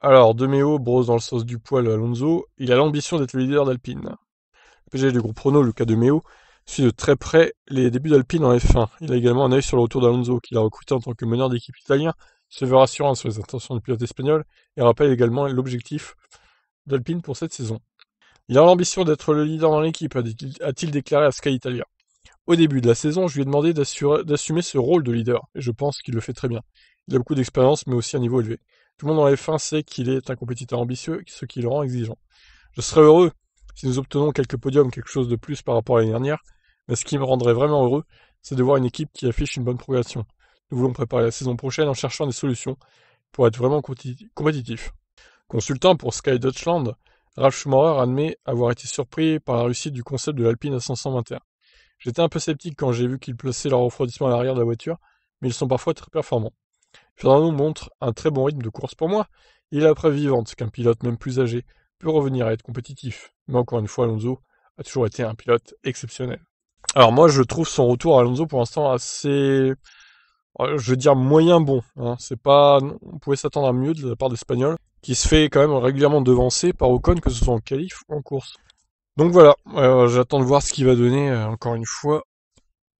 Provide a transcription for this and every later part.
Alors, De Meo brosse dans le sens du poil Alonso. Il a l'ambition d'être le leader d'Alpine. Le PG du groupe Renault, Luca De Meo, suit de très près les débuts d'Alpine en F1. Il a également un œil sur le retour d'Alonso, qu'il a recruté en tant que meneur d'équipe italien, se veut rassurant sur les intentions du pilote espagnol et rappelle également l'objectif d'Alpine pour cette saison. Il a l'ambition d'être le leader dans l'équipe, a-t-il déclaré à Sky Italia. Au début de la saison, je lui ai demandé d'assumer ce rôle de leader, et je pense qu'il le fait très bien. Il a beaucoup d'expérience, mais aussi un niveau élevé. Tout le monde en F1 sait qu'il est un compétiteur ambitieux, ce qui le rend exigeant. Je serais heureux si nous obtenons quelques podiums, quelque chose de plus par rapport à l'année dernière, mais ce qui me rendrait vraiment heureux, c'est de voir une équipe qui affiche une bonne progression. Nous voulons préparer la saison prochaine en cherchant des solutions pour être vraiment compétitifs. Consultant pour Sky Deutschland, Ralf Schumacher admet avoir été surpris par la réussite du concept de l'Alpine à 521. J'étais un peu sceptique quand j'ai vu qu'ils plaçaient leur refroidissement à l'arrière de la voiture, mais ils sont parfois très performants. Fernando montre un très bon rythme de course pour moi. Il est la preuve vivante qu'un pilote même plus âgé peut revenir à être compétitif. Mais encore une fois, Alonso a toujours été un pilote exceptionnel. Alors moi, je trouve son retour à Alonso pour l'instant assez, euh, je veux dire moyen bon. Hein. C'est pas, on pouvait s'attendre à mieux de la part d'Espagnol, qui se fait quand même régulièrement devancer par Ocon, que ce soit en qualif ou en course. Donc voilà, euh, j'attends de voir ce qu'il va donner, euh, encore une fois,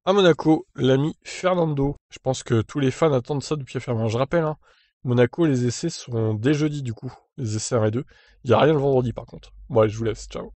à Monaco, l'ami Fernando. Je pense que tous les fans attendent ça depuis Fernando. Je rappelle, hein, Monaco, les essais sont dès jeudi du coup, les essais 1 et 2. Il n'y a rien le vendredi par contre. Bon je vous laisse, ciao.